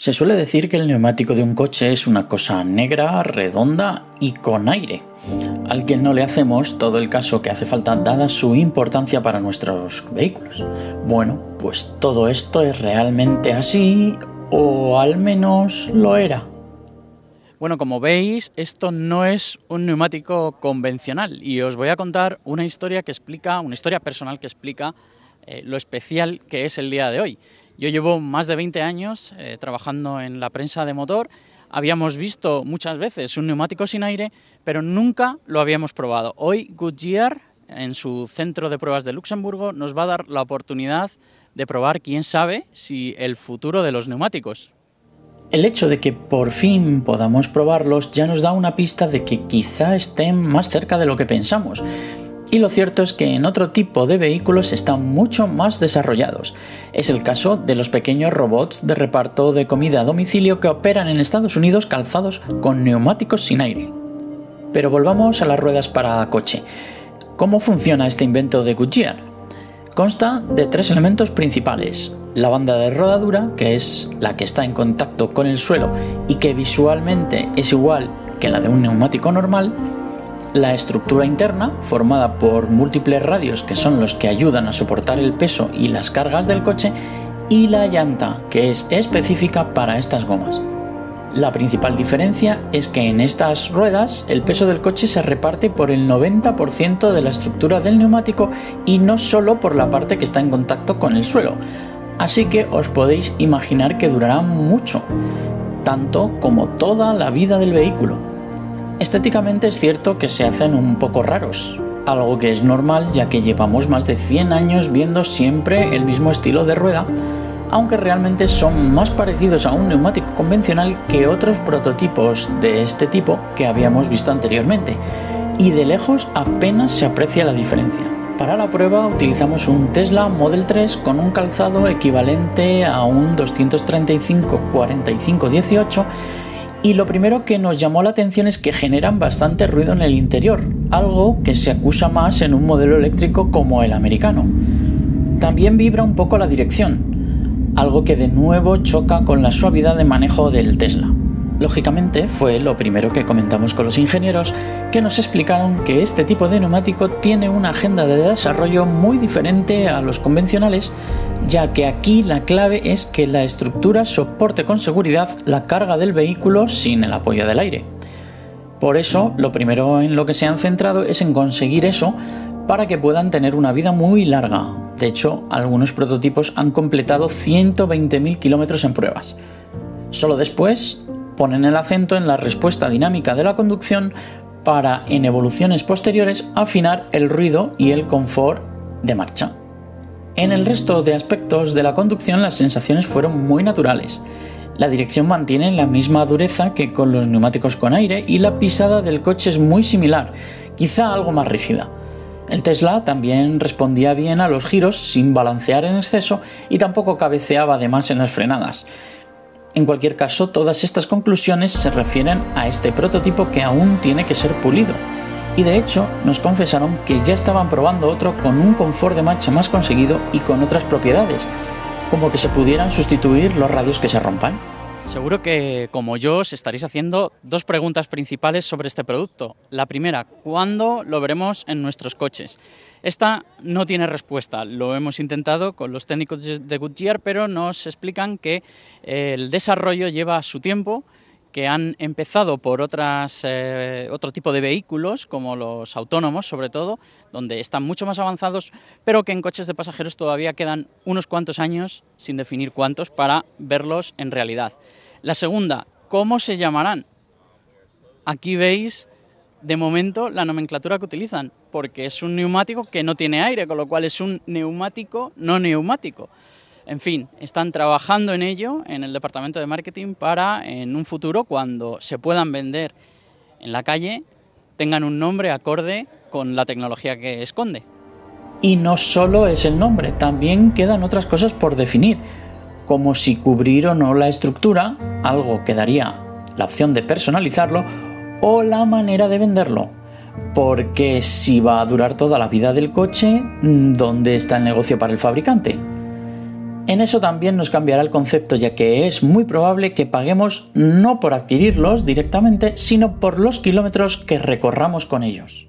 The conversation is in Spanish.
Se suele decir que el neumático de un coche es una cosa negra, redonda y con aire, al que no le hacemos todo el caso que hace falta dada su importancia para nuestros vehículos. Bueno, pues todo esto es realmente así, o al menos lo era. Bueno, como veis, esto no es un neumático convencional y os voy a contar una historia que explica, una historia personal que explica eh, lo especial que es el día de hoy. Yo llevo más de 20 años eh, trabajando en la prensa de motor. Habíamos visto muchas veces un neumático sin aire, pero nunca lo habíamos probado. Hoy Goodyear, en su centro de pruebas de Luxemburgo, nos va a dar la oportunidad de probar, quién sabe, si el futuro de los neumáticos. El hecho de que por fin podamos probarlos ya nos da una pista de que quizá estén más cerca de lo que pensamos. Y lo cierto es que en otro tipo de vehículos están mucho más desarrollados. Es el caso de los pequeños robots de reparto de comida a domicilio que operan en Estados Unidos calzados con neumáticos sin aire. Pero volvamos a las ruedas para coche. ¿Cómo funciona este invento de Goodyear? Consta de tres elementos principales. La banda de rodadura, que es la que está en contacto con el suelo y que visualmente es igual que la de un neumático normal, la estructura interna, formada por múltiples radios que son los que ayudan a soportar el peso y las cargas del coche, y la llanta, que es específica para estas gomas. La principal diferencia es que en estas ruedas el peso del coche se reparte por el 90% de la estructura del neumático y no solo por la parte que está en contacto con el suelo. Así que os podéis imaginar que durará mucho, tanto como toda la vida del vehículo. Estéticamente es cierto que se hacen un poco raros, algo que es normal ya que llevamos más de 100 años viendo siempre el mismo estilo de rueda, aunque realmente son más parecidos a un neumático convencional que otros prototipos de este tipo que habíamos visto anteriormente, y de lejos apenas se aprecia la diferencia. Para la prueba utilizamos un Tesla Model 3 con un calzado equivalente a un 235 45 18 y lo primero que nos llamó la atención es que generan bastante ruido en el interior, algo que se acusa más en un modelo eléctrico como el americano. También vibra un poco la dirección, algo que de nuevo choca con la suavidad de manejo del Tesla. Lógicamente fue lo primero que comentamos con los ingenieros que nos explicaron que este tipo de neumático tiene una agenda de desarrollo muy diferente a los convencionales, ya que aquí la clave es que la estructura soporte con seguridad la carga del vehículo sin el apoyo del aire. Por eso, lo primero en lo que se han centrado es en conseguir eso para que puedan tener una vida muy larga. De hecho, algunos prototipos han completado 120.000 kilómetros en pruebas. Solo después ponen el acento en la respuesta dinámica de la conducción para, en evoluciones posteriores, afinar el ruido y el confort de marcha. En el resto de aspectos de la conducción las sensaciones fueron muy naturales. La dirección mantiene la misma dureza que con los neumáticos con aire y la pisada del coche es muy similar, quizá algo más rígida. El Tesla también respondía bien a los giros sin balancear en exceso y tampoco cabeceaba de más en las frenadas. En cualquier caso, todas estas conclusiones se refieren a este prototipo que aún tiene que ser pulido. Y de hecho, nos confesaron que ya estaban probando otro con un confort de marcha más conseguido y con otras propiedades, como que se pudieran sustituir los radios que se rompan. Seguro que, como yo, os estaréis haciendo dos preguntas principales sobre este producto. La primera, ¿cuándo lo veremos en nuestros coches? Esta no tiene respuesta. Lo hemos intentado con los técnicos de Goodyear, pero nos explican que eh, el desarrollo lleva su tiempo, que han empezado por otras, eh, otro tipo de vehículos, como los autónomos sobre todo, donde están mucho más avanzados, pero que en coches de pasajeros todavía quedan unos cuantos años, sin definir cuántos, para verlos en realidad. La segunda, ¿cómo se llamarán? Aquí veis de momento la nomenclatura que utilizan, porque es un neumático que no tiene aire, con lo cual es un neumático no neumático. En fin, están trabajando en ello en el departamento de marketing para en un futuro, cuando se puedan vender en la calle, tengan un nombre acorde con la tecnología que esconde. Y no solo es el nombre, también quedan otras cosas por definir, como si cubrir o no la estructura, algo que daría la opción de personalizarlo, o la manera de venderlo. Porque si va a durar toda la vida del coche, ¿dónde está el negocio para el fabricante? En eso también nos cambiará el concepto, ya que es muy probable que paguemos no por adquirirlos directamente, sino por los kilómetros que recorramos con ellos.